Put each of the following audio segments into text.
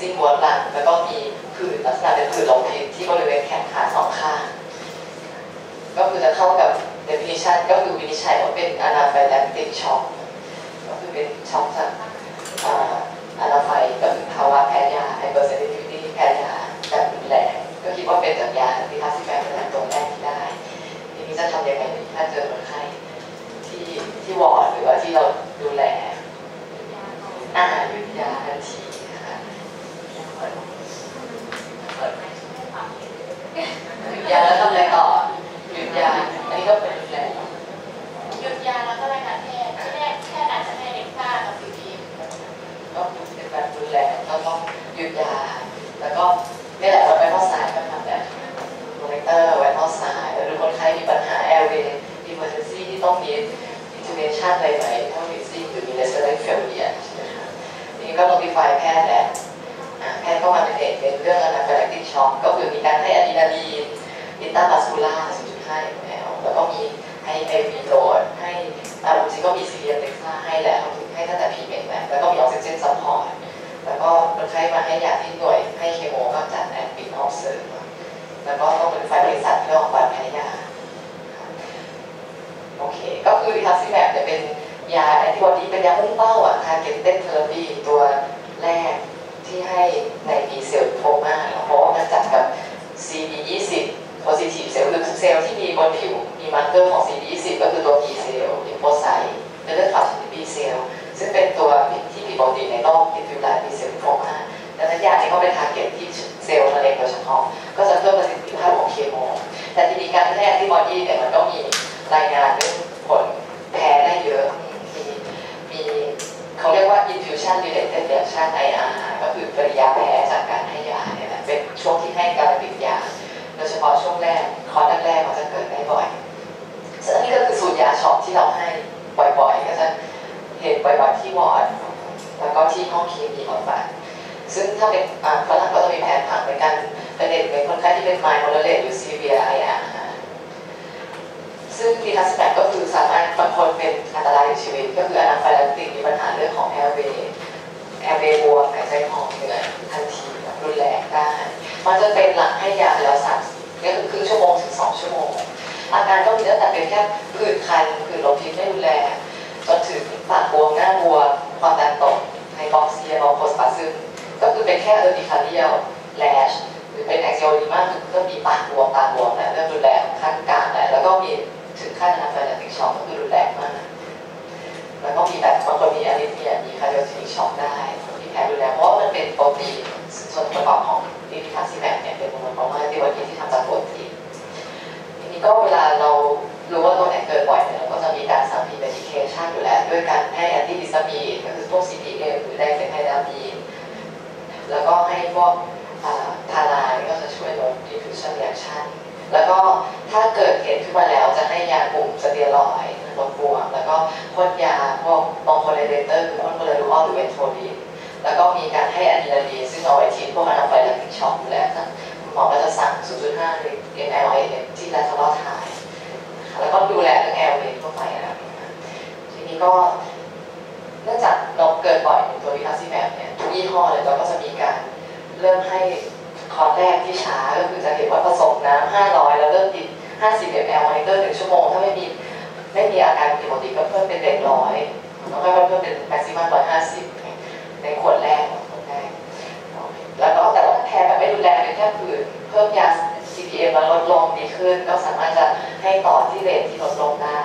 เนี่มีวีซิ่งหัวหลังแล้วก็มีผื่นลักษณะเป็นผื่นลงพิษที่บริเวณแขนขาสองข้าง ก็คือจะเข้ากับ definition ก็คือวินิจฉัยว่าเป็น anaphylactic shock ก็คือเป็นช็อกจากอ่าอานาไฟก็คือภาวะแพ้ยา hypersensitivity แพ้ยาแบบรุนแรงก็คิดว่าเป็นจากยาที่ทาซิแฟนเป็นตัวแรกที่ได้ ทีนี้จะทำยังไงถ้าเจอคนไข้ที่ที่วอร์ดหรือว่าที่เราดูแลอ่าหยุดยาทันที หยุดยาแล้วทำอะไรต่อหยุดยาอันนี้ก็เป็นรุนแรงหยุดยาแล้วก็รายการแพทย์ที่แรกแพทย์อาจจะให้เด็กซ่ากับซีพีก็เป็นแบบรุนแรงก็ต้องหยุดยา แล้วก็นี่แหละเราไปข้อสายก็ทำแบบโมนิเตอร์ไว้ข้อสายหรือคนไข้มีปัญหา airway emergency ที่ต้องมี intubation อะไรไหมต้องมีซีหรือมี respiratory failure ใช่ไหมคะนี่ก็ notify แพทย์แหละ แพทย์ก็มาเป็นเอกเป็นเรื่อง anaphylactic shock ก็คือมีการให้ adrenaline intramuscular 0.5 ml แล้วก็มีให้ IV load ให้อ่าจริงก็มีซีเรียนเล็กซ่าให้แหละเขาถึงให้ตั้งแต่ pre-med แหละแล้วก็มีออกซิเจน support แล้วก็คนไข้มาให้ยาที่หน่วยให้เคโมก็จัด admit observeแล้วก็ต้องเป็นไฟบริษัทเพื่อออกบัตรแพ้ยาโอเค ก็คือริทัซิแมปจะเป็นยาแอนติบอดีเป็นยาพุ่งเป้าอะทาร์เก็ตเต็นเทอราปีตัวแรกที่ให้ในมีเซลล์โฟมาเพราะว่ามันจัดกับ CD20 positive เซลล์หรือเซลล์ที่มีบนผิวมีมาร์เกอร์ของ CD20 ก็คือตัว T เซลล์ลิมโฟไซต์เลือดฝาด B เซลล์ซึ่งเป็นตัวที่ผิดปกติในโรคอินฟิวไลน์มีเซลล์ลิมโฟมาดังนั้นยานี้ก็เป็น target ที่เซลล์มะเร็งโดยเฉพาะก็จะเพิ่มประสิทธิภาพของเคมีแต่ทีนี้การให้แอนติบอดีเนี่ยมันก็มีรายงานเรื่องผลแพ้ได้เยอะมีมีเขาเรียกว่า infusion related reaction IR ก็คือปฏิกิริยาแพ้จากการให้ยาเนี่ยแหละเป็นช่วงที่ให้การติดยาโดยเฉพาะช่วงแรก คอร์สแรกๆมันจะเกิดได้บ่อยซึ่งอันนี้ก็คือสูตรยา CHOP ที่เราให้บ่อยๆ ก็จะเห็นบ่อยๆที่วอร์ดแล้วก็ที่ห้องเคมีของบ้านซึ่งถ้าเป็นฝรั่งก็จะมีแผนผังในการเป็นเด็กเป็นคนไข้ที่เป็นไมล์โมเลตหรือซีเวียไออาร์ซึ่งดีทัสแมก็คือสามารถบางคนเป็นอันตรายถึงชีวิต ก็คืออนาไฟลักติกมีปัญหาเรื่องของแอร์เวย์แอร์เวย์บวมหายใจหอบเหนื่อยทันทีรุนแรงได้มันจะเป็นหลังให้ยาแล้ว สามก็คือครึ่งชั่วโมงถึงสองชั่วโมง อาการก็มีตั้งแต่เป็นแค่ผื่นคันผื่นลมพิษไม่รุนแรงจนถึงปากบวมหน้าบวมความดันตก hypoxia bronchospasm ก็คือเป็นแค่ urticarial rash หรือเป็นแอคซิโอลิมาคือก็มีปากบวมตาบวมแหละเริ่มรุนแรงขั้นกลางแหละแล้วก็มีถึงขั้น anaphylactic shock ก็คือรุนแรงมากแล้วก็มีแบบบางคนมี arrhythmia มี cardiogenic shock ได้ที่แพ้รุนแรงเพราะว่ามันเป็นโปรตีน ส่วนประกอบของrituximab เนี่ยเป็น monoclonal antibody ที่ทำจากโปรตีนทีนี้ก็เวลาเรารู้ว่าตัวไหนเกิดบ่อยเนี่ยเราก็จะมีการสั่ง premedication อยู่แล้ว ด้วยการให้แอนตี้ฮิสตามีนก็คือพวก CPM หรือ diphenhydramine แล้วก็ให้พวกอ่าพารายก็จะช่วยลด infusion reaction แล้วก็ถ้าเกิดเหตุขึ้นมาแล้วจะให้ยากลุ่มสเตียรอยด์ลดบวมแล้วก็พ่นยาพวก bronchodilator หรือพ่นโคเลรูออลหรือ Ventolin แล้วก็มีการให้อะดรีนาลีนซึ่งเอาไว้ treat พวก anaphylactic shock อยู่แล้วนะคุณหมอก็จะสั่ง 0.5 ml ที่ lateral thigh นะคะแล้วก็ดูแลเรื่อง airway ทั่วไปนะครับทีนี้ก็เนื่องจากเราเกิดบ่อยในตัว Rituximab เนี่ยทุกยี่ห้อเลยเราก็จะมีการเริ่มให้คอร์สแรกที่ช้าก็คือจะเห็นว่าผสมน้ำ500 แล้วเริ่มติด50 ml monitor หนึ่งชั่วโมง ถ้าไม่มีไม่มีอาการผิดปกติก็เพิ่มเป็นเด็กร้อยแล้วก็เพิ่มเป็น maximum 150 ในขวดแรกขวดแรกแล้วก็แต่ว่าถ้าแพ้แบบไม่รุนแรงเป็นแค่ผื่นเพิ่มยา CPM แล้วลดลงดีขึ้น ก็สามารถจะให้ต่อที่ rate ที่ลดลงได้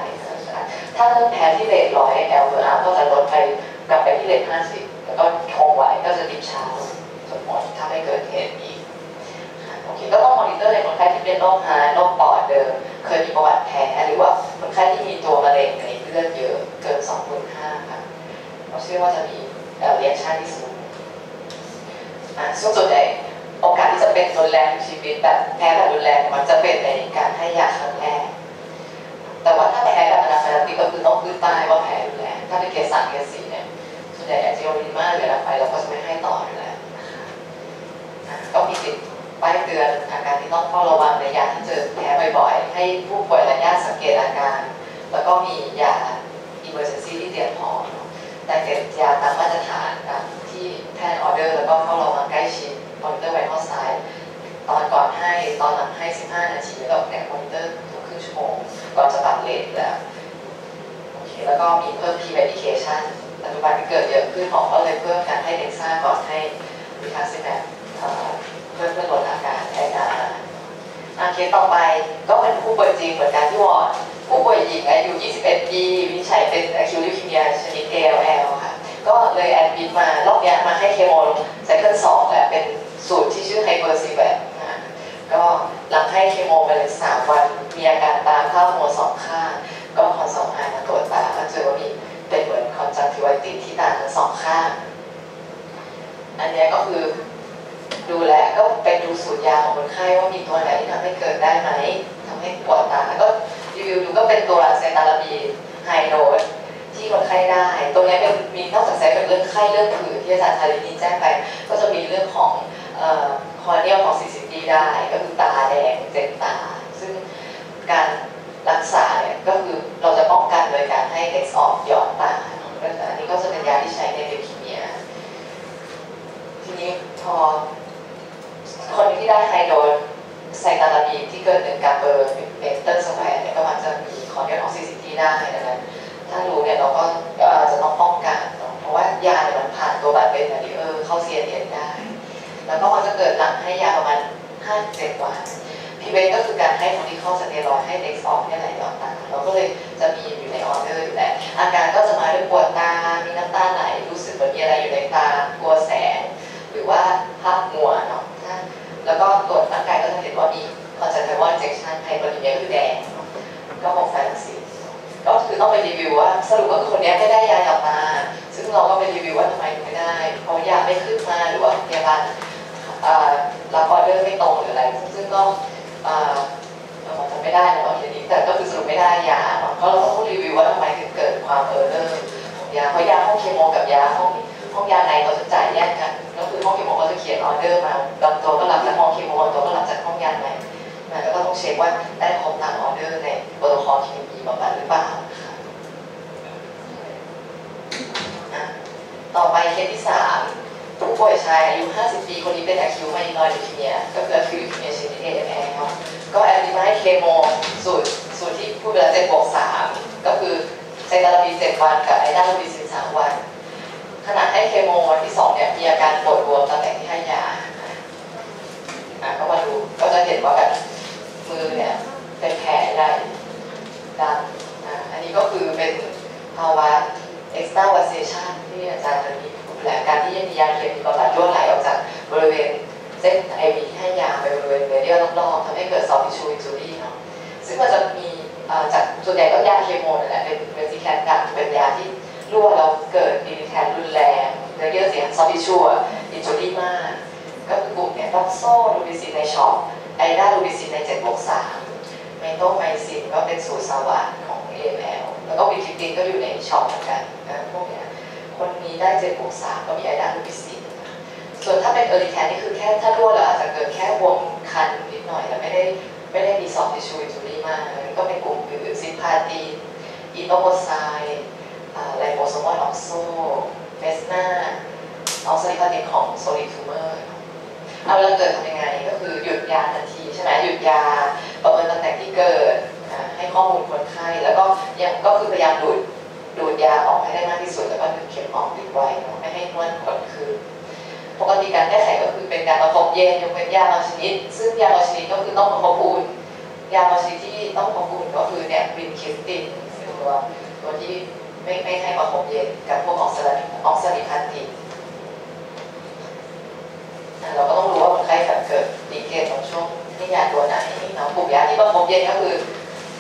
ถ้าเริ่มแพ้ที่ rate ร้อย ml per ก็จะลดไปกลับไปที่ rate ห้าสิบแล้วก็คงไว้ก็จะ drip ช้าลงจนหมดถ้าไม่เกิดเหตุอีกโอเคก็ต้องมอนิเตอร์ในคนไข้ที่เป็นโรคฮาโรคปอดเดิม เคยมีประวัติแพ้หรือว่าคนไข้ที่มีตัวมะเร็งในเลือดเยอะเกิน 2.5ค่ะเราเชื่อว่าจะมี เรียนชันที่สูงซึ่งส่วนใหญ่โอกาสที่จะเป็นรุนแรงชีวิตแบบแพ้แบบรุนแรงมันจะเป็นในการให้ยาครั้งแรก แต่ว่าถ้าแพ้แบบอนาคตก็คือต้องพื้นใต้ว่าแพ้รุนแรง ถ้าเป็นเคสสามเคสสี่เนี่ยส่วนใหญ่แอนติโอลิมาหรืออะไรไปเราก็จะไม่ให้ต่ออยู่แล้วนะคะอะก็มีติดป้ายเตือนอาการที่ต้องเฝ้าระวังในยาที่เจอแพ้บ่อยๆ ให้ผู้ป่วยและญาติสังเกตอาการ แล้วก็มียา emergency ที่เตรียมพร้อม เนอะแต่เก็บยาตามมาตรฐานตามที่แพทย์ออเดอร์ แล้วก็เฝ้าระวังใกล้ชิด monitor vital signs ตอนก่อนให้ตอนหลังให้ 15 นาทีแล้วก็เนี่ยมอนิเตอร์ทุกครึ่งชั่วโมงก่อนจะตัด rate แล้วโอเคแล้วก็มีเพิ่ม premedication ปัจจุบันเกิดเยอะขึ้นหมอก็เลยเพิ่มการให้ Dexa ก่อนให้ Rituximab เพื่อเพื่อลดอาการแพ้ยาอาเคสต่อไปก็เป็นผู้ป่วยจริงเหมือนกันที่วอร์ด ผู้ป่วยหญิงอายุ 21 ปีวินิจฉัยเป็น acute leukemia ชนิด ALL ค่ะ ก็เลย admit มารอบนี้มาให้ chemo cycle สองแหละเป็นสูตรที่ชื่อ Hyper-CVAD นะก็หลังให้เคมไปเลยสามวัน มีอาการตาพร่ามัวสองข้างก็ consult eye มาตรวจตาก็เจอว่ามีเป็นเหมือน conjunctivitis ที่ตาทั้งสองข้าง อันนี้ก็คือดูแลก็เป็นดูสูตรยาของคนไข้ว่ามีตัวไหนที่ทำให้เกิดได้ไหมทำให้ปวดตาแล้วก็ รีวิวดูก็เป็นตัว cytarabine high dose ที่คนไข้ได้ ตัวนี้เป็นมีนอกจากใช้เป็นเรื่องไข้เรื่องผื่นที่อาจารย์ชาลินีแจ้งไป ก็จะมีเรื่องของ corneal toxicity ได้ก็คือตาแดงเจ็บตา ซึ่งการรักษาเนี่ยก็คือเราจะป้องกันโดยการให้เด็กออกหยอดตาอันนี้ก็จะเป็นยาที่ใช้ใน leukemia ทีนี้พอคนที่ได้ high dose cytarabine ที่เกินหนึ่งกรัม per เมตร square เนี่ยก็มันจะมี corneal toxicity ได้ดังนั้นถ้ารู้เนี่ยเราก็จะต้องป้องกันเนาะเพราะว่ายาเนี่ยมันผ่านตัว blood-brain barrier เข้า CNS ได้ แล้วก็มันจะเกิดหลังให้ยาประมาณ5-7วันพีเวนก็คือการให้คนที่เข้าสเตียรอยให้เด็กออกเนี่ยไหลย้อนตาเราก็เลยจะมีอยู่ในออเดอร์อยู่แล้วอาการก็จะมาด้วยปวดตา มีน้ำตาไหลรู้สึกเหมือนมีอะไรอยู่ในตากลัวแสง หรือว่าภาพมัวเนาะ แล้วก็ตรวจร่างกายก็จะเห็นว่ามีคอนเซนเทว่าเจคชันไฮโปรตีนคือแดงก็หกแฟนซีก็คือต้องไปรีวิวว่าสรุปว่าคนนี้ไม่ได้ยาหยอดตาซึ่งเราก็ไปรีวิวว่าทำไมถึงไม่ได้ เพราะยาไม่ขึ้นมาหรือว่าพยาบาลรับออเดอร์ไม่ตรงหรืออะไร ซึ่งก็เราจะไม่ได้นะทีนี้แต่ก็คือสรุปไม่ได้ยาก็เราต้องรีวิวว่าทำไมถึงเกิดความเออร์เลอร์ของยาเพราะยาห้องเคมีกับยาห้อง ห้องยาในเราจะจ่ายแยกกัน ก็คือห้องเคมีก็จะเขียนออเดอร์มาบางตัวก็รับจากห้องเคมีบางตัวก็รับจากห้องยาในแล้วก็ต้องเช็คว่าได้ครบตามออเดอร์ในโปรโตคอลเคมีบำบัดหรือเปล่า ต่อไปเคสที่สามผู้ป่วยชายอายุ 50 ปีคนนี้เป็น acute myeloid leukemia ก็คือ acute leukemia ชนิด AML ก็ admit มาให้เคโมสูตรสูตรที่พูดไปแล้วเจ็ดบวกสามก็คือ cytarabine เจ็ดวันกับ idarubicin สามวัน ขณะให้เคมวันที่สองเนี่ยมีอาการปวดบวมตำแหน่งที่ให้ยาอะก็มาดูก็จะเห็นว่าแบบมือเนี่ยเป็นแผลได้ดันอะอันนี้ก็คือเป็นภาวะ extravasation ที่อาจารย์จะมีแผลการที่มียาเคมีบำบัดรั่วไหลออกจากบริเวณเส้นไอวีที่ให้ยาไปบริเวณเรเดียลรอบๆทำให้เกิดซอฟติชูอินซูรีเนาะซึ่งมันจะมีจากส่วนใหญ่ก็ยาเคโมนั่นแหละเป็นเป็นซีแคนกันเป็นยาที่ รั่วแล้วเกิดดีแทนรุนแรงเนื้อเยื่อเสีย soft tissue injury มาก ก็คือกลุ่มเนี่ย Doxorubicin ใน CHOP Idarubicin ใน7บวก3 Mitomycin ก็เป็นสูตรสวัสดของ AML แล้วก็ Vincristine ก็อยู่ใน CHOP เหมือนกันนะพวกเนี้ยคนนี้ได้7บวก3ก็มี Idarubicin ส่วนถ้าเป็น irritant นี่คือแค่ถ้ารั่วแล้วอาจจะเกิดแค่บวมคันนิดหน่อยแต่ไม่ได้ไม่ได้มี soft tissue injury มากก็เป็นกลุ่มอื่น Cisplatin Etoposide Liposomal Doxo Mesna Oxaliplatin ของ solid tumor เอาแล้วเกิดทำยังไงก็คือหยุดยาทันทีใช่ไหมหยุดยาประเมินตำแหน่งที่เกิดให้ข้อมูลคนไข้ แล้วก็ยังก็คือพยายามดูดดูดยาออกให้ได้มากที่สุดแล้วก็ดึงเข็มออกดีไว้ไม่ให้นวดผลคือปกติการแก้ไขก็คือเป็นการประคบเย็นยกเว้นยาบางชนิด ซึ่งยาบางชนิดก็คือต้องประคบอุ่นยาบางชนิดที่ต้องประคบอุ่นก็คือเนี่ย Vincristine ตัวตัวที่ ไม่ไม่ให้ประคบเย็นกับพวก Oxali Oxaliplatin เราก็ต้องรู้ว่าคนไข้แบบเกิดดีเกตตรงช่วงให้ยาตัวไหนเนาะกลุ่มยาที่ประคบเย็นก็คือ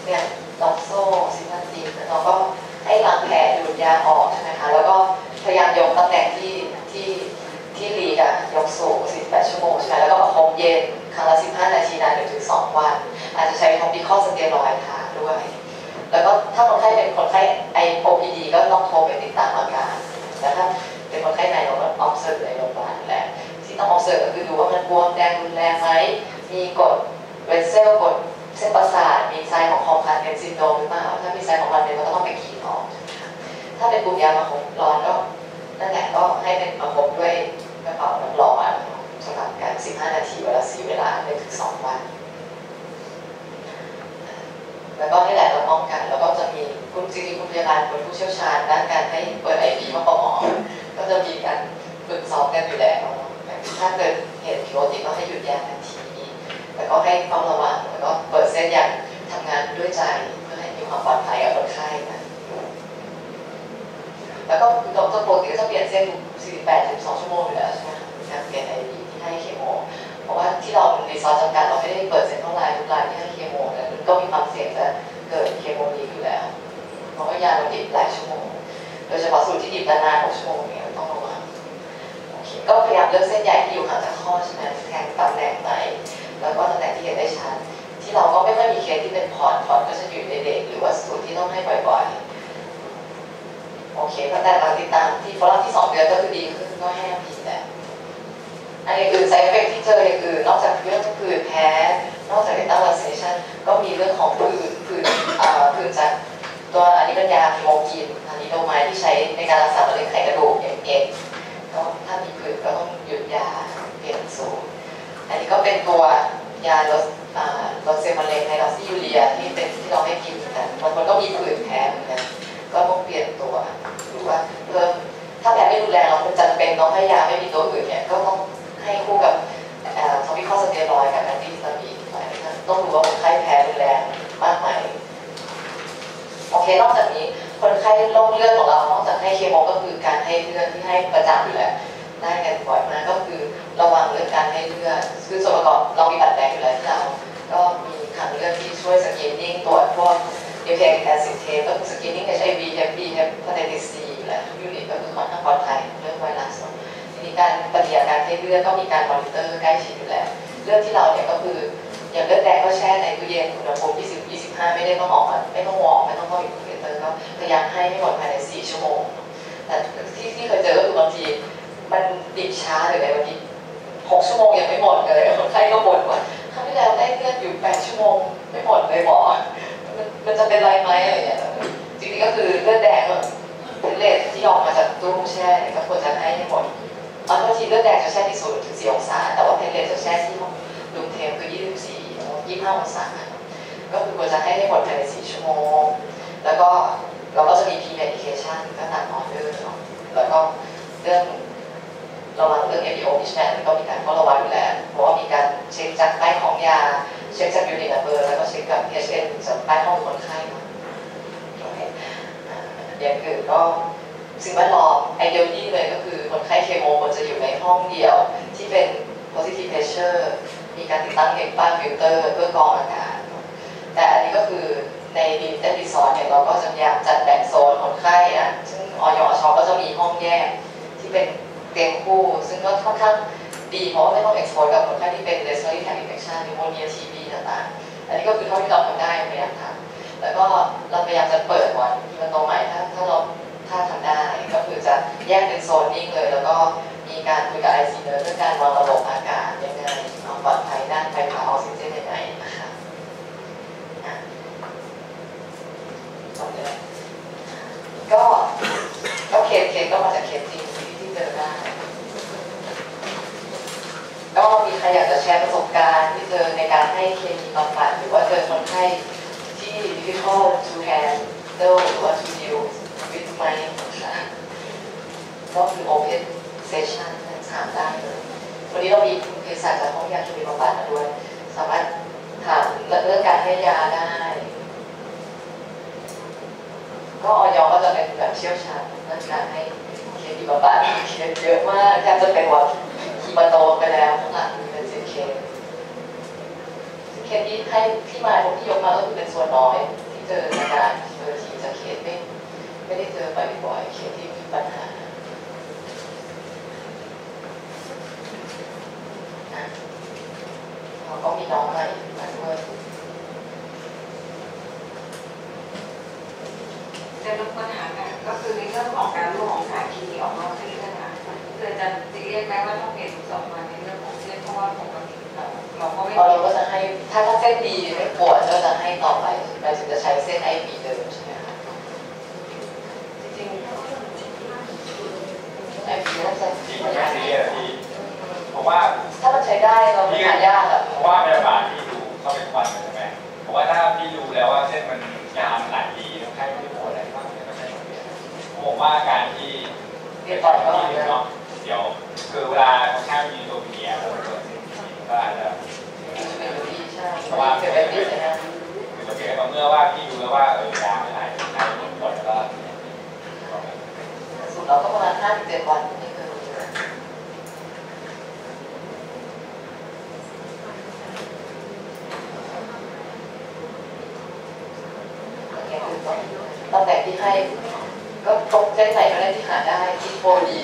เนี่ย Doxo Cisplatin แล้วก็ให้ล้างแผลดูดยาออกใช่ไหมคะแล้วก็พยายามยกตำแหน่งที่ที่ที่ leak อะยกสูง48 ชั่วโมงใช่ไหมแล้วก็ประคบเย็นครั้งละ 15 นาทีนาน1ถึง2วัน อาจจะใช้ topical steroid ทาด้วย แล้วก็ถ้าคนไข้เป็นคนไข้ไอ OPD ก็ต้องโทรไปติดตามอาการแต่ถ้าเป็นคนไข้ในเราก็ observe ในโรงพยาบาลแหละที่ต้อง observe ก็คือดูว่ามันบวมแดงรุนแรงไหมมีกด vessel กดเส้นประสาทมี sign ของ compartment syndrome หรือเปล่าถ้ามี sign ของมันเป็นก็ต้องไปกรีดออก ถ้าเป็นกลุ่มยามาหกร้อนก็นั่นแหละก็ให้เป็นมาหกด้วยกระเป๋าน้ำร้อนสำหรับการ 15 นาทีเวลา4เวลา1ถึง 2 วัน แล้วก็นี่แหละเราป้องกัน แล้วก็จะมีคุณจริงๆคุณพยาบาลเป็นผู้เชี่ยวชาญด้านการให้เปิดไอพีมาประหมอก็จะมีการฝึกซ้อมกันอยู่แล้วถ้าเกิดเหตุผิวติก็ให้หยุดยาทันทีแล้วก็ให้เฝ้าระวังแล้วก็เปิดเส้นอย่างทำงานด้วยใจเพื่อให้มีความปลอดภัยกับคนไข้นะแล้วก็ดรปกติก็จะเปลี่ยนเส้น48 12ชั่วโมงอยู่แล้วใช่ไหมการเปลี่ยนไอพีที่ให้เคมีเพราะว่าที่เรารีซอสจำกัดเราไม่ได้เปิดเซ็นเท่าไรทุกรายที่ให้เคมีแล้วมัน ก็มีความเสี่ยงจะเกิดเคมีมีอยู่แล้วเพราะว่ายาเราดิบหลายชั่วโมง โดยเฉพาะสูตรที่ดิบนานๆ6ชั่วโมงเนี่ยต้องระวังโอเคก็พยายามเลือกเส้นใหญ่ที่อยู่ห่างจากข้อใช่ไหมแทงตำแหน่งไหนแล้วก็ตำแหน่งที่เห็นได้ชัดที่เราก็ไม่ค่อยมีเคสที่เป็นพอร์ตพอร์ตก็จะอยู่ในเด็กหรือว่าสูตรที่ต้องให้บ่อยๆโอเคก็แต่เราติดตามที่ฟอรัมที่2เดือนก็คือดีขึ้นก็ให้อพีแหละ อันนี้คือไซเอฟเฟกที่เจอคือนอกจากเรื่องผื่นแพ้ นอกจากเรื่องอัลเซชันก็มีเรื่องของผื่นผื่นอ่าผื่นจากตัวอันนี้เป็นยาโมกินอันนี้โดไมที่ใช้ในการรักษามะเร็งไขกระดูกเอ็มเอ็ก็ถ้ามีผื่นก็ต้องหยุดยาเปลี่ยนสูตรอันนี้ก็เป็นตัวยาลดอ่าลดเซลล์มะเร็งใน hydroxyurea ที่เป็นที่เราให้กินกันบางคนก็มีผื่นแพ้เหมือนกันก็ต้องเปลี่ยนตัวหรือว่าเพิ่มถ้าแพ้ไม่รุนแรงเราจำเป็นต้องให้ยาไม่มีตัวอื่นเนี่ยก็ต้อง ให้คู่กับ topical steroid กับแอนตี้ฮิสตามีนไปนะคะต้องดูว่าคนไข้แพ้รุนแรงมากไหมโอเค นอกจากนี้คนไข้โรคเลือดของเรานอกจากให้เคมีก็คือการให้เลือดที่ให้ประจำอยู่แล้วได้กันบ่อยมากก็คือระวังเรื่องการให้เลือดคือส่วนประกอบเรามีบัตรแดงอยู่แล้วที่เรา ก็มีทางคลังเลือดที่ช่วย screening ตรวจพวก nucleic acid test ก็คือ screening HIV HB hepatitis C แล้ว unit ก็คือค่อนข้างปลอดภัยเรื่องไวรัสเนาะมีการปฏิบัติการให้เลือดก็มีการมอนิเตอร์ใกล้ชิดอยู่แล้วเลือดที่เราเนี่ยก็คืออย่างเลือดแดงก็แช่ในตู้เย็นอุณหภูมิ20 25 ไม่ได้ต้องออกมาไม่ต้อง warm ไม่ต้องเข้า incubator ก็พยายามให้ให้หมดภายใน 4 ชั่วโมง แต่ที่ที่เคยเจอก็คือบางทีมันดิบช้าหรืออะไรบางที6ชั่วโมงยังไม่หมดเลยคนไข้ก็บ่นว่าครั้งที่แล้วได้เลือดอยู่ 8 ชั่วโมงไม่หมดเลยหมอมันมันจะเป็นไรไหมอะไรอย่างเงี้ยจริงๆก็คือเลือดแดงเลทที่ออกมาจากตู้แช่ก็ควรจะให้ให้หมดบางทีเลือดแดงจะแช่ที่ศูนย์ถึง4องศา แต่ว่าเพลเลตจะแช่ที่รูมเทมคือ24 25องศาก็คือควรจะให้ได้หมดภายใน4ชั่วโมง แล้วก็เราก็จะมี premedication ก็ตามออเดอร์เนาะแล้วก็เรื่องระวังเรื่อง ABO mismatch ก็มีการเฝ้าระวังอยู่แล้วเพราะว่ามีการเช็คจากใต้ของยา เช็คจาก unit เบอร์แล้วก็เช็คกับ HN จากใต้ห้องคนไข้เนาะโอเคอย่างอื่นก็สิ่งแวดล้อม ideally เลยก็คือคนไข้เคโมควรจะอยู่ในห้องเดียวที่เป็น positive pressure มีการติดตั้ง HEPA filter เพื่อกรองอากาศแต่อันนี้ก็คือ ใน limited resource เนี่ยเราก็จะพยายามจัดแบ่งโซนคนไข้นะซึ่งออยอชก็จะมีห้องแยกที่เป็นเตียงคู่ ซึ่งก็ค่อนข้างดีเพราะว่าไม่ต้อง expose กับคนไข้ที่เป็น respiratory tract infection pneumonia TB ต่างๆ อันนี้ก็คือเท่าที่เราทำได้พยายามทำแล้วก็เราพยายามจะเปิดวันมันตรงใหม่ถ้าถ้าเราถ้าทำได้ก็คือจะแยกเป็นโซนนิ่งเลย แล้วก็มีการคุยกับ IC nurse เรื่องการวางระบบอากาศยังไงความปลอดภัยด้านไฟฟ้าออกซิเจนยังไงนะคะอะจบเลย ก็ก็เคสเคสก็มาจากเคสจริงที่ที่เจอได้ก็มีใครอยากจะแชร์ประสบการณ์ที่เจอในการให้เคมีบำบัดหรือว่าเจอคนไข้ที่ difficult to handle หรือว่า to deal with ไหมก็คือ open session ถามได้เลยวันนี้เรามีคุณเภสัชจากห้องยาเคมีบำบัดมาด้วย สามารถถามเรื่องการให้ยาได้ ก ก็ออยก็จะเป็นแบบเชี่ยวชาญเรื่องการให้เคมีบำบัดเคสเยอะมากแทบจะเป็นว่า hemato ไปแล้วข้างหลังเป็นสิเคเคสที่ให้ที่มาที่ยกมาก็คือเป็นส่วนน้อย ที่เจอในการเจอทีจะเคสไม่ไม่ได้เจอบ่อยๆเคสที่มีปัญหาอะเราก็มีน้องมาอีกมาด้วย จะลดปัญหากันก็คือในเรื่องของการรั่วของสารเคมีออกนอกเส้นเลือดค่ะคือจะจะเรียกไหมว่าต้องเปลี่ยนทุกสองวันในเรื่องของเส้นเพราะว่าปกติเราเราก็ไม่ เราเราก็จะให้ถ้าถ้าเส้นดีไม่ปวดก็จะให้ต่อไปหมายถึงจะใช้เส้นไอบีเดิมใช่ไหมคะจริงๆไอบีน่าจะ จริงๆไม่ซีเรียสพี่ผมว่า ถ้ามันใช้ได้เราไม่หายากอะ ผมว่าพยาบาลที่ดูเข้าไปควันใช่ไหมผมว่าถ้าพี่ดูแล้วว่าเส้นมันยาวมันหลายปีแล้วไข้ไม่ได้ปวดอะไรมากเนี่ยก็ใช้ของเดียวผมว่าการที่ เรียนต่อก็ ที่เนาะเดี๋ยวคือเวลาคนไข้มีตัวเมียแล้วมันเกิดสิ่งที่ก็อาจจะ เป็น เพราะว่าเกิดแบบนี้ใช่ไหมคือโอเคต่อเมื่อว่าพี่ดูแล้วว่าเออยาไม่หายไข้ไม่ปวดแล้วก็สุดเราก็ประมาณห้าถึงเจ็ดวันไม่เกินตั้งแต่ที่ให้ก็ตรงเส้นไหนก็ได้ที่หาได้ที่โฟดี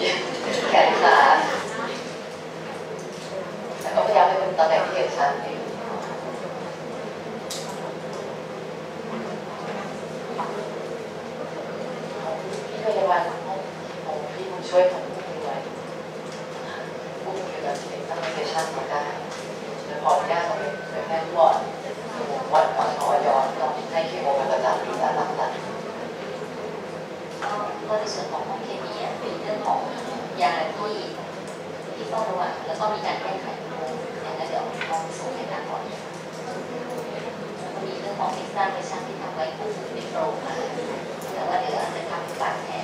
แขนขาแต่ก็พยายามให้เป็นตำแหน่งที่เห็นชัดอยู่พี่พยาบาลห้องของ พี่บุญช่วยของผู้ป่วยผู้ป่วยแบบเป็นตั้งเซสชั่นมาได้จะขออนุญาตเราเป็นเป็นแพทย์วอร์ดวัดก่อนออยต้องให้เคมีเป็นประจำและรับตัด ก็ในส่วนของห้องเคมีอะเป็นเรื่องของยาที่ที่ต้องระวังแล้วก็มีการแก้ไขโรคอย่างนั้นเดี๋ยวลองส่งให้ทางก่อนแล้วก็มีเรื่องของเอ็กซ์ตร้าเวชั่นที่ทำไว้คู่เป็นโปรมาแต่ว่าเดี๋ยวอาจจะทำบาดแผล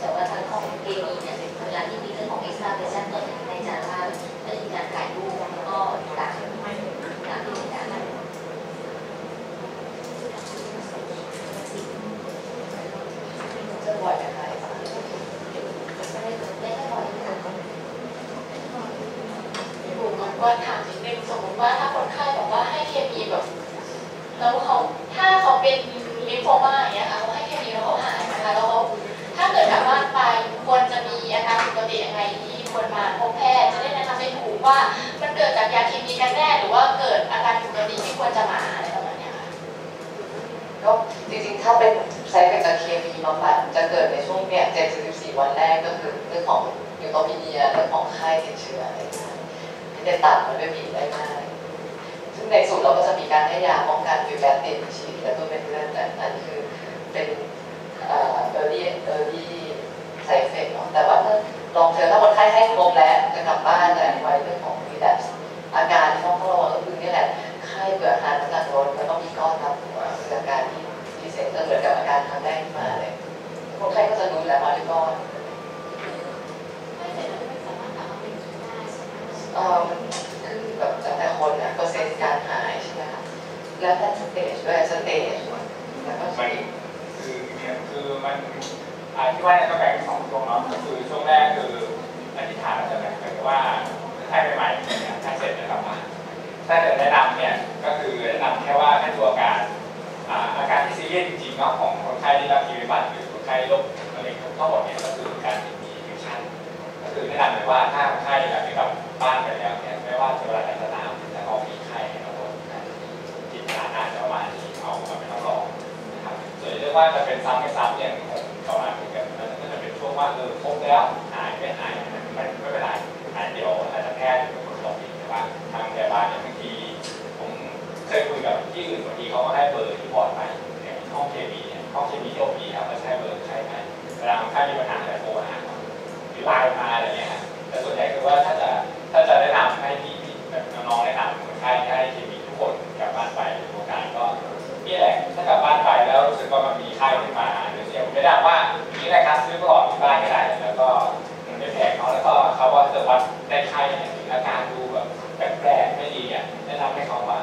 แต่ว่าทางของเคมีเนี่ยเวลาที่มีเรื่องของเอ็กซ์ตร้าเวชั่นตอนนี้ในจานว่าจะมีการถ่ายรูปแล้วก็การการที่มีการ เจอ บ่อยไหมคะไม่ได้บ่อยค่ะผมก็ถา ในสูตรเราก็จะมีการให้ยาป้องกันฟิวแบตติดฉีดและตัวเป็นเลือดแต่นั่นคือเป็นเอ่อ early early side effect เนาะแต่ว่าถ้าลองเจอถ้าคนไข้ให้ครบแล้วจะกลับบ้านแต่ไว้เรื่องของ relapse อาการที่ต้องระวังก็คือนี่แหละไข้เบื่ออาหารน้ำหนักลดแล้วก็มีก้อนทับหัวคืออาการที่ที่เซ็นก็เหมือนกับอาการครั้งแรกที่มาเลยคนไข้ก็จะรู้แล้วว่าเป็นก้อนไม่เสร็จแล้วไม่สามารถกลับมาเป็นได้ใช่ไหมเอ่อมันขึ้นกับแต่ละคนนะเปอร์เซ็นต์การหายใช่ไหมคะ แล้วแต่สเตจด้วยสเตจแล้วก็มันคือเนี่ยคือมันอ่าที่ว่าเนี่ยก็แบ่งสองช่วงเนาะก็คือช่วงแรกคืออธิษฐานเราจะแบ่งเป็นว่าไข้ใหม่ๆเนี่ยถ้าเสร็จแล้วกลับมาถ้าเกิดแนะนำเนี่ยก็คือแนะนำแค่ว่าให้ดูอาการอ่าอาการที่ซีเรียสจริงๆเนาะของคนไข้ที่รับคีโมบัตหรือคนไข้โรคมะเร็งทั้งหมดเนี่ยก็คือการมีฟิวชั่นก็คือแนะนำเลยว่าถ้าคนไข้แบบที่กลับบ้านไปแล้วเนี่ยไม่ว่าจะเวลาไหนก็ตาม วนเรื่องว่าจะเป็นซ้ำไม่ซ้ำเนี่ยคงประมาณนี้กันมันก็จะเป็นช่วงว่าเออครบแล้วหายไม่หายมันไม่ไม่เป็นไรหายเดี๋ยวอาจจะแพทย์เป็นคนบอกอีกแต่ว่าทางพยาบาลเนี่ยบางทีผมเคยคุยกับที่อื่นบางทีเขาก็ให้เบอร์ที่บอร์ดไปอย่างห้องเคมีเนี่ยห้องเคมีที่โอพีครับก็ใช้เบอร์ใช้ไหมเวลาคนไข้มีปัญหาอะไรโทรหาหรือไลน์มาอะไรเงี้ยแต่ส่วนใหญ่คือว่าถ้าจะถ้าจะแนะนำให้พี่แบบน้องๆแนะนำคนไข้ให้เคมีทุกคนกลับบ้านไปโครงการก็ นี่แหละถ้ากลับบ้านไปแล้วรู้สึกว่ามันมีไข้ขึ้นมาเดี๋ยวเดี๋ยวไม่ได้ว่านี่แหละครับซื้อตลอดที่บ้านก็ได้แล้วก็มันไม่แพงเขาแล้วก็เขาว่าจะวัดได้ไข้เนี่ยหรืออาการดูแบบแปลกๆไม่ดีอะแนะนำให้เขามา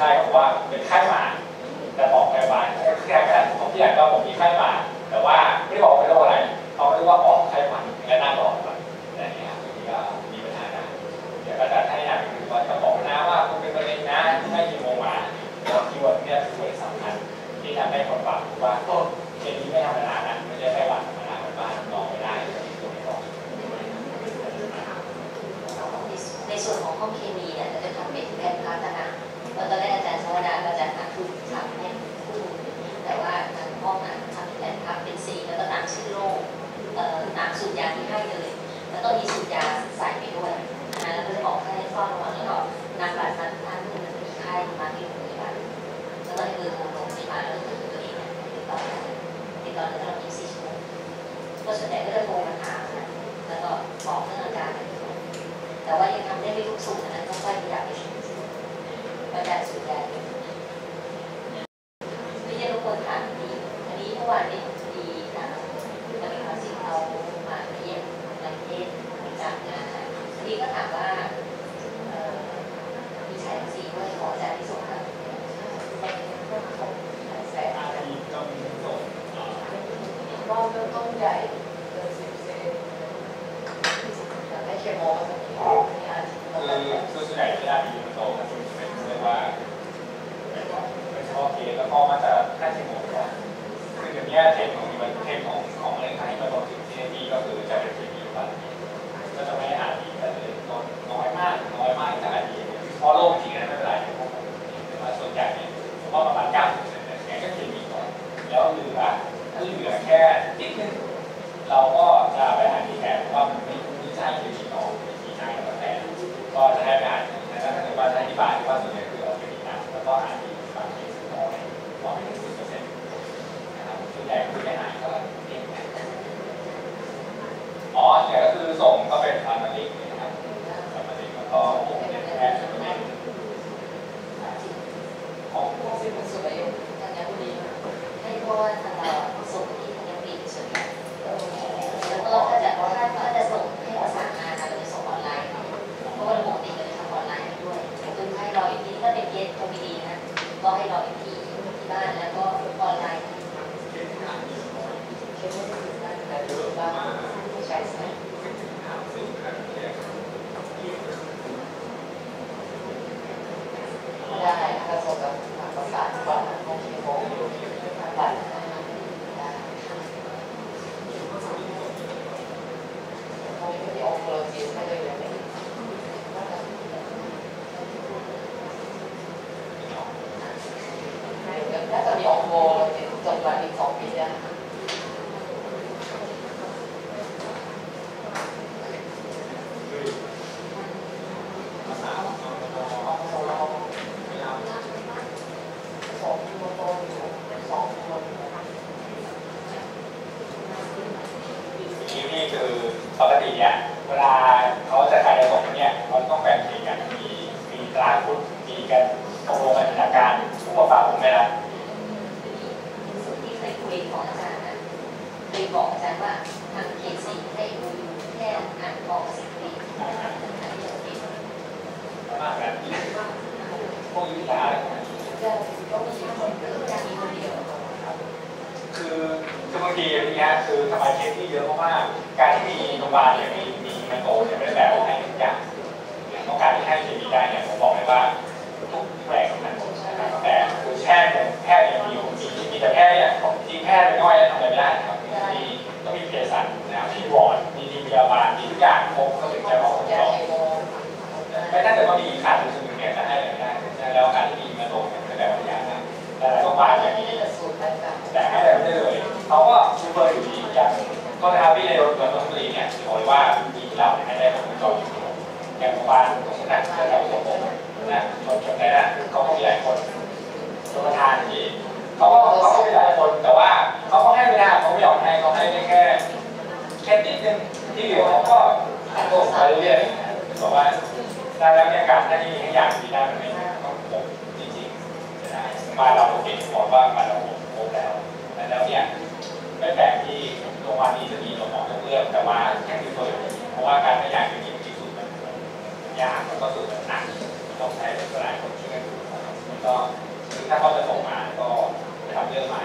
ค่ายบอกว่าเป็นค่ายหมาแต่บอกพยาบาลแค่กันของที่ใหญ่ก็ผมมีค่ายหมาแต่ว่าไม่ได้บอกเป็นโรคอะไรเขาไม่รู้ว่าออกค่ายหมาและน่าบอกแบบนี้ครัพี่ก็มีปัญหานะเดี๋ยวก็จะให้หนักคือว่าจะบอกนะว่าคุณเป็นประเด็นนะให้คีโมมาคีย์เวิร์ดเนี่ยคือส่วสำคัญที่ทำให้คนฟังว่าโอ้เคสนี้ไม่ธรรมดานะไม่ใช่แค่หวัดธรรมดาบ้านนอนไม่ได้ในส่วนของห้องเคมีเนี่ย แล้วตอนแรกอาจารย์ชวดาก็จะหาทุนทำให้คู่แต่ว่าทางห้องอ่าทำแต่ทำเป็นสีแล้วก็ตามชื่อโรคเอ่อตามสูตรยาที่ให้เลย แล้วก็มีสูตรยาใส่ไปด้วยนะแล้วก็จะบอกให้เฝ้าระวังแล้วก็นำบัตรมาท่านที่มันมีไข้มาที่โรงพยาบาลล้ก็ให้เบอร์โทรโรงพยาบาลแล้วก็ตัวเองติดต่อติดต่อแล้วเรผิดสี่ชั่วโมงก็ส่วนใหญ่ก็จะโทรมาถามนะแล้วก็บอกเรื่องอาการแต่ว่ายังทำได้ไม่ทุกสูตรนะต้องค่อยพยายามไป that's what that is. รออีกทีที่บ้านแล้วก็ออนไลน์ที่บ้านแต่รู้ว่าใช่ไหม ทีอย่างเงี้ยคือทำไมเคที่เยอะเพราะว่าการที่มีโรงพยาบาลเนี่ยมีมีมันโตเนี่ยไม่ได้แบบให้ทุกอย่างต้องการที่ให้เคมีได้เนี่ยผมบอกเลยว่าทุกแปลงของมันะครับแต่คือแพทย์เนี่ยแพทย์เนี่ยมีอยู่มีมีแต่แพทย์เนี่ยของจริงแพทย์น้อยทำอะไรไม่ได้ครับมีต้องมีเภสัชนะครับมีวอร์ดมีทีมพยาบาลมีทุกอย่างครบก็ถึงจะออกยาต่อเคโมไม่ถ้าเกิดว่ามีขาดตัวนึงเนี่ยจะให้อะไรไม่ได้แล้วการที่มี แต่หลายโรงพยาบาลเนี่ยแต่ให้อะไรไม่ได้เลยเขาก็ซูเปอร์อยู่ดีอย่างก็นะครับพี่ในรถเมือนนทบุรีเนี่ยบอกเลยว่ามีเราเนี่ยให้ได้ผมจอดอยู่อย่างโรงพยาบาลตรงนั้นแถวๆหัวผมนะชนชนได้นะเขาก็มีหลายคนชนประธานที่เขาก็เขาก็มีหลายคนแต่ว่าเขาก็ให้ไม่ได้เขาไม่ยอมให้เขาให้ได้แค่แค่นิดนึงที่เหลือเขาก็โต้ไปเรื่อยๆบอกว่าได้แล้วเนี่ยการที่ให้อย่างที่ได้มันไม่ต้องผม มาเราเห็นก่อกว่ามาเราโอแล้วแล้วเนี่ยไม่แปลกที่โรงพยาบาลนี้จะมีหมอต้องเลือกแต่ว่าแค่ที่ตัวอยู่เพราะว่าการให้ยาจริงที่สุดมันยากแล้วก็สุดหนักต้องใช้หลายคนช่วยกันดูแล้วก็ถ้าเขาจะส่งมาก็ทำเรื่องมา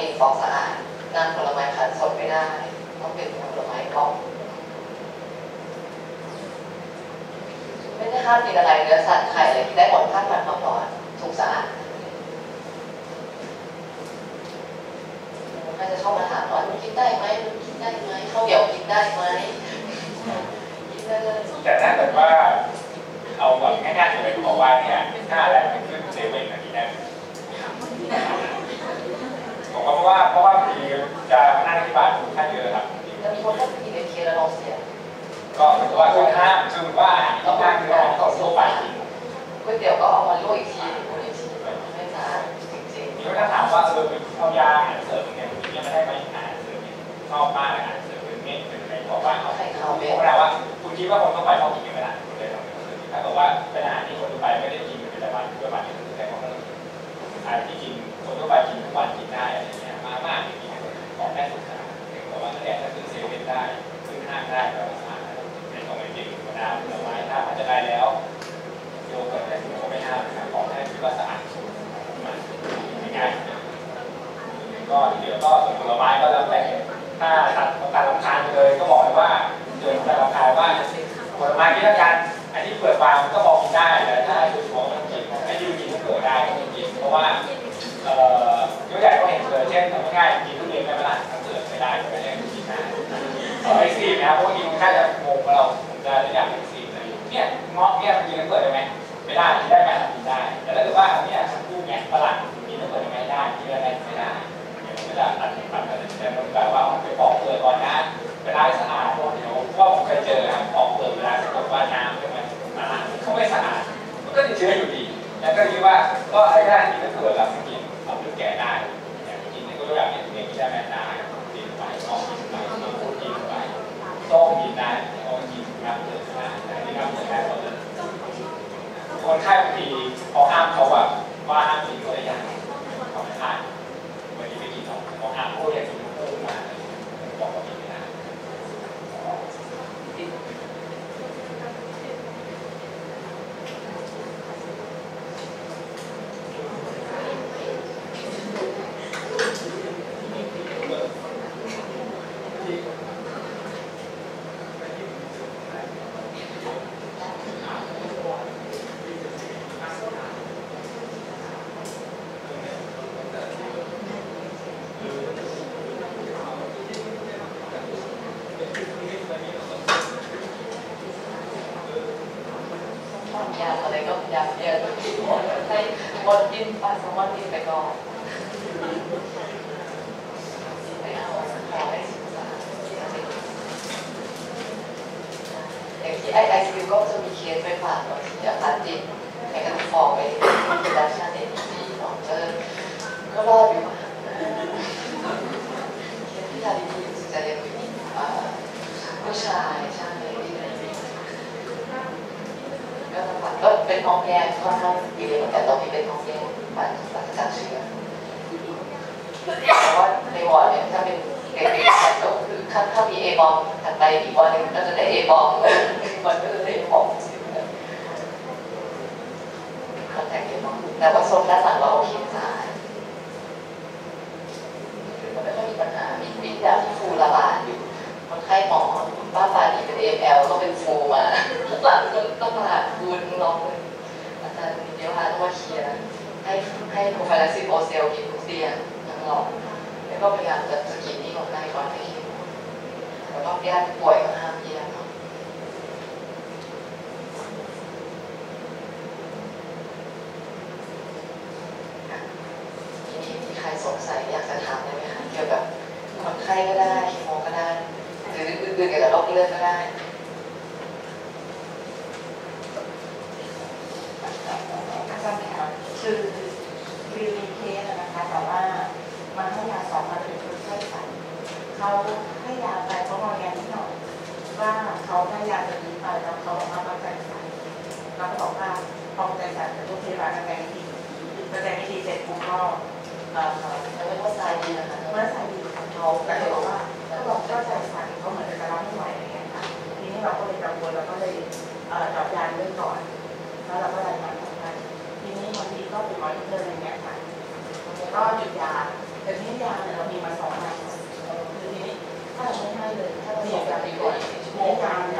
เองฟอกสะอาดน้ำผลไม้คั้นสดไม่ได้ต้องเป็นผลไม้ก่องไม่ได้ห้ามกินอะไรเนื้อสัตว์ไข่อะไรกินได้หมดถ้ามันความร้อนสุกสะอาดใครจะเข้ามาถามว่ามันกินได้ไหมมันกินได้ไหมข้าวเหนียวกินได้ไหมกินได้เลยแต่ถ้าเกิดว่าเอาแบบง่ายๆเลยบอกว่าเนี่ยถ้าอะไรมันขึ้นเซเว่นอันได้ ผมก็เพราะว่าเพราะว่าบางทีจะนั่งที่บ้านท่านเยอะครับแล้วมีคนก็กินเอ็นเคแล้วลองเสียก็ถือว่าคือห้ามคือว่าอาหารที่ห้ามคืออาหารของทั่วไปกินก๋วยเตี๋ยวก็เอามาลวกอีกทีหนึ่งอีกทีไม่สะอาดจริงนี่ก็ถ้าถามว่าเออเอายาอาหารเสริมเนี่ยคุณยังไม่ได้ไหมอาหารเสริมเนี่ยชอบมากอาหารเสริมเป็นเม็ดเป็นอะไรบอกว่าๆเอาเอาไข่ขาวผเม็มดก็ถามว่าคุณคิดว่าคนทั่วไปเขากินกันไหมล่ะคุณเลยลองดูถ้าเกิดว่าเป็นอาหารที่คนทั่วไปไม่ได้กินเป็นประจำเพื่อมาที่คือแต่ของเราอาหารที่กินคน ทั่ไปกินทุกวันกินได้อะไรเงี้ยมากมากกินของได้สุขสารแต่ว่าแดถ้าซื้อเซเว่นได้ซื้อห้างได้ก็สารเป็นของเด็งธรรมดาผลไม้ถ้ามันจะได้แล้วโยกเกิร์ได้สุขก็ไม่ห้ามนะของได้คิดว่าสะอาดสุมันง่ายก็เดี๋ยวก็ส่วนผลไม้ก็แล้วแต่ถ้าตัด ของป้าปาที่เป็นเอฟเอลก็เป็นฟูมาหลังต้องต้องมาหาคุณลองเลยอาจารย์มีเดียวฮาต้องมาเคลียร์ให้ให้โปรไฟล์ซิปโอเซลกินทุกเตียงทั้งหลอกแล้วก็พยายามจะสกินนี่ของนายก่อนให้แล้วก็ญาติป่วยก็ห้ามเยี่ยมทีนี้มีใครสงสัยอยากจะถามได้ไหมคะเกี่ยวกับคนไข้ก็ได้ คือเดี๋ยวเลบเลิกก็ได้คือคือมีเคสนะคะแต่ว่ามันให้ยาสองมาเป็นคนไข้ส่เขาให้ยาไปเพราะบอกแกนิดหน่อยว่าเขาให้ยาจะดีไปแล้วเขาบอกว่าปองใจส่นเราก็บอกว่าพองใจสันแต่ทุกทีว่าแกไม่ดีแกไม่ดีเสร็จปุ๊บก็เอาอเรียกว่าสาดีนะคะเมื่อส่ดีเขาแต่เขาบอกว่าเขาบอกเข้าใจส่ ก็เหมือนจะรับไม่ไหวอะไรเงี้ยค่ะทีนี้เราก็เลยกังวลเราก็เลยจับยานเรื่องก่อนแล้วเราก็รายงานทางการทีนี้วันนี้ก็เป็นมอนิเตอร์อะไรเงี้ยค่ะก็หยุดยาแต่ที่ยาเนี่ยเรามีมาสองอันคือทีนี้ถ้าเราไม่ให้เลยถ้าเราหยุดยาไปก่อนยาเนี่ย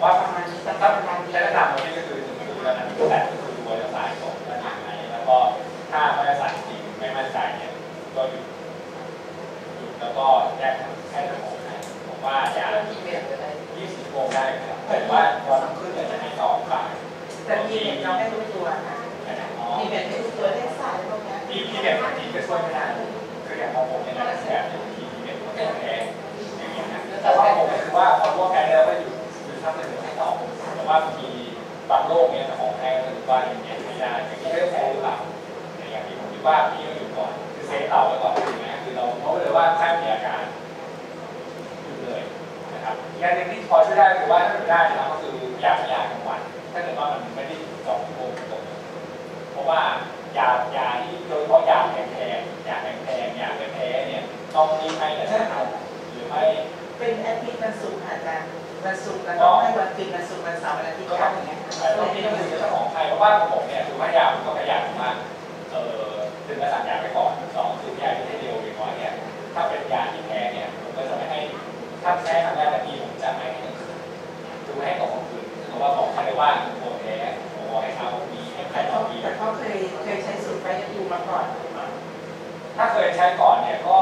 ผมว่าประมาณนี้แต่ถ้าประมาณนี้ใช้ระดับนี้ก็คือคือระดับที่แตะก็คือดูว่าจะสายตรงระดับไหนแล้วก็ถ้าไม่ได้สายจริงไม่มั่นใจเนี่ยก็หยุดหยุดแล้วก็แยกให้สมองให้ผมว่าอยาที่เบียดไปเลย20ชั่วโมงได้ครับแต่ว่าตอนขึ้นจะให้ต่อบ่ายแต่มีเห็นเราไม่รู้ตัวนะมีเห็นไม่รู้ตัวได้สายพวกนี้พี่พี่เนี่จริงก็ช่วยไม่ได้คืออย่างของผมเนี่ยนะแสบอยู่ที่พี่เนี่แพ้อย่างเงี้ยแต่ว่าผมคือว่าพอร่วมแพ้แล้วก็หยุด หยุดทำเป็นหนึ่งให้ต่อแต่ว่าบางทีบางโรคเนี่ยของแพ้ก็ถือว่าอย่างเงี้ยไม่ได้อย่างนี้ไม่ได้แพ้หรือเปล่าอย่างที่ผมคิดว่าพี่ต้องหยุดก่อนคือเซฟเราไว้ก่อนถูกไหมคือเราเพราเลยว่าถ้ามีอาการหยุดเลยนะครับอีกอย่างหนึ่งที่พอช่วยได้คือว่าถ้าไม่ได้นะครับก็คือยากยากลางวันถ้าเกิดว่ามันไม่ได้สองชั่วโมงตรงเพราะว่ายายาที่โดยเฉพาะยาแพงๆยาแพงๆยาแพ้ๆเนี่ยต้องรีบให้แต่เช้าหรือไม่เป็นแอดมิดวันศุกร์ค่ะอาจารย์ วันศุกร์แล้วก็ให้วันคืนวันศุกร์วันเสาร์วันอาทิตย์ก็กลัต้บองอย่างเงี้ยแต่ต้องมีต้องคุยกับเจ้าของไข้เพราะว่าผมเนี่ยคือว่ายาผมก็พยายามว่าเออถึงจะสั่งยาไปก่อนสองคือยาที่เร็วอย่างน้อยเนี่ยถ้าเป็นยาที่แพ้เนี่ยผมก็จะไม่ให้ถ้าแพ้ครั้งแรกนาทีผมจะไม่ให้ทั้งคืนคือไม่ให้ตกกลางคืนเพราะว่าบอกเขาเลยว่าผมแพ้ผมบอกให้เขามีให้ใครแต่ต่อเขามีแต่เขาเคยเคยใช้สูตรไปยูมาก่อนถ้าเคยใช้ก่อนเนี่ยก็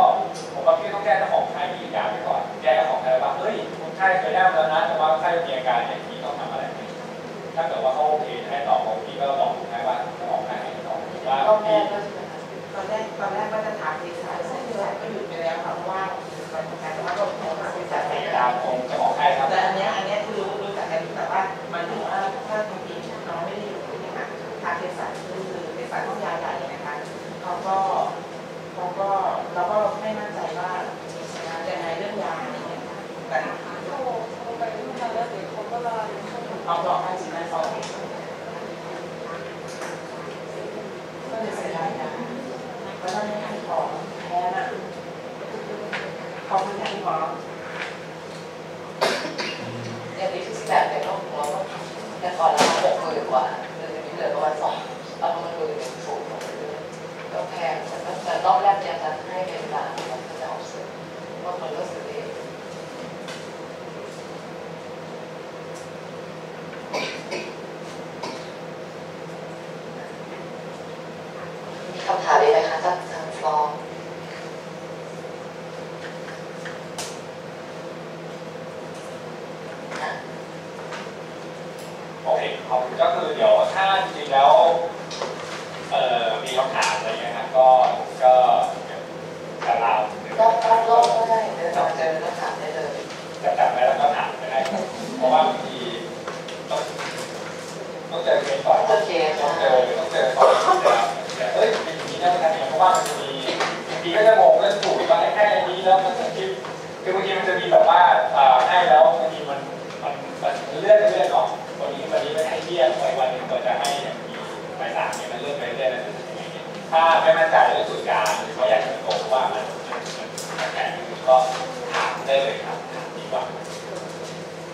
ผมว่าพี่ต้องแก้เจ้าของไข้มียาไปก่อนแก้เจ้าของไข้ว่าเฮ้ยคน ไข้เคยได้มาแล้วนะแต่ว่าไข้มีอาการอย่างนี้ต้องทำอะไรไหมถ้าเกิดว่าเขาโอเคให้ต่อของพี่ก็บอกไข้ว่าจ้าของไข้ให้ต่อว่าก็แม่พี่ก็จะเป็นตอนแรกตอนแรกว่าจะถามดีไซน์ดีไซน์ก็หยุดไปแล้วค่ะเพราะว่ามันทำงานแต่ว่าก็ขอมาเป็นจัดพให้ยาได้ยามคงจ้าของไข้ครับแต่อันเนี้ยอันเนี้ยคือรู้รู้จักกันแต่ว่ามันถึงว่าถ้าบางทีน้องไม่ได้อยู่เนี่ค่ะทางเภสัชคือเภสัชต้องยาใหญ่นะคะเขาก็เขาก็เราก็ไม่มั่นใจว่ายังไงเรื่องยาอะไรเงี้ยแต่ ราต้องแต่ก่อนเราหกหมื่นกว่าเดือนนี้เหลือประมาณสองเอาประมาณหมื่นหนึ่งสูงก็แพงแต่ต่รอบแรกเนี่ยจะให้เป็นบาทแล้วก็จะเอาซื้อบางคนก็ซื้อเอง มีคำถามอีกไหมคะจากทางฟลอร์อะ โอเคขอบคุณก็คือเดี๋ยวถ้าจริงๆแล้วเอ่อมีคำถามอะไรเงี้ยครับก็ก็จะเล่าร อบรอบรอบก็ได้เดินมาเจอแล้วถามได้เลย จะจับได้แล้วก็ถามไปได้ครับเพราะว่าบางทีต้องต้องเจอเคสก่อน โอเค ต้องเจ ค่ะ อต้องเจอก่อนนะครับเอ้ยเป็นอย่างนี้นะมันเนี่ยเพราะว่ามันจะมีบางทีก็จะงงเรื่องสูตรว่าให้แค่อันนี้แล้วมันจะคิดคือบางทีมันจะมีแบบว่าอ่าให้แล้วบางทีมันมันมันเลื่อนเลื่อนเนาะวันนี้วันนี้ไม่ให้เที่ยงไว้วันหนึงก็จะให้อย่างมีใบสั่งเนี่ยมันเลื่อนไปเรื่อยๆแล้วจะเป็นยังไงเนี่ยถ้าไม่มั่นใจเรื่องสูตรยาหรือว่าอยากจะโกงว่ามันมันมันแปลกๆก็ถามได้เลยครับถามดีกว่า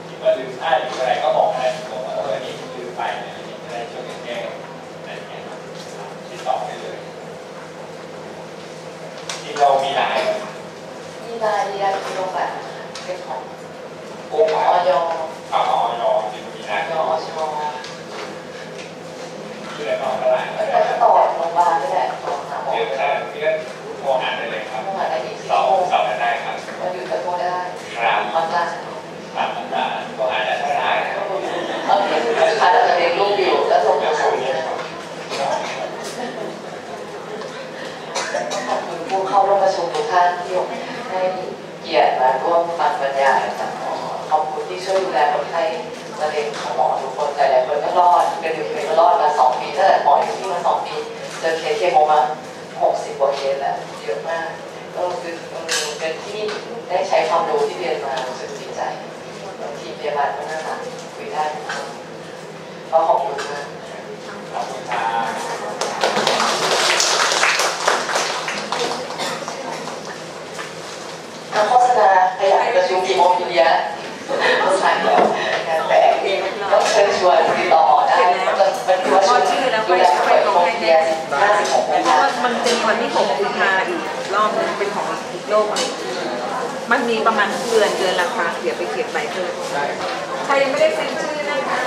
คิดว่าลืมได้หรืออะไรก็บอกอะไรบอกว่าเออนี่ลืมไปเนี่ยอันนี้จะได้ช่วยกันแก้อะไรอย่างเงี้ยครับติดต่อได้เลยที่เรามีหลาย มีรายยาคิโลแบบเป็นของ โกง อ มา อย เอาออยจริงมีหลาย ออช ชื่ออะไรบ้างก็ได้ก็ต่อโรงพยาบาลนี่แหละต่อหาหมอเดี๋ยวถ้าพี่ก็โทรหาได้เลยครับเมื่อวาได้อีกสี่สองโมงสองได้ครับวันหยุดก็โทรได้ครับออนไลน์ถามต่างๆก็หาได้เท่าไหร่โอเคคือขาดแต่เด็กลูกอยู่แล้วส่งมาส่งเนี่ยขอบคุณผู้เข้าร่วมประชุมทุกท่านที่ให้เกียรติมาร่วมฟังบรรยายจากหมอขอบคุณที่ช่วยดูแลคนไข้ มะเร็งของหมอทุกคนแต่หลายคนก็รอดเป็นอยู่เป็นก็รอดมาสองปีตั้งแต่หมออยู่ที่มาสองปีเจอเคสเคโมมาหกสิบกว่าเคสแล้วเยอะมากก็คือเป็นที่ได้ใช้ความรู้ที่เรียนมารู้สึกดีใจบางทีพยาบาลก็น่ารักคุยได้ก็ขอบคุณมากขอบคุณครับทางโฆษณาขยายประชุมกี่โมงทีเดียวก็ใช่แล้วงาแต่ ก็เชิญชวนติดต่อได้เป็นตัวชุมดูแลผู้ป่วยโควิดห้าสิบหกเพราะว่ามันเป็นวันที่6กุมภาอีกรอบนึงเป็นของอีกโลกมันมีประมาณเดือนเดือนละครั้งเดี๋ยวไปเก็บใบเพิ่มใครยังไม่ได้เซ็นชื่อนะคะ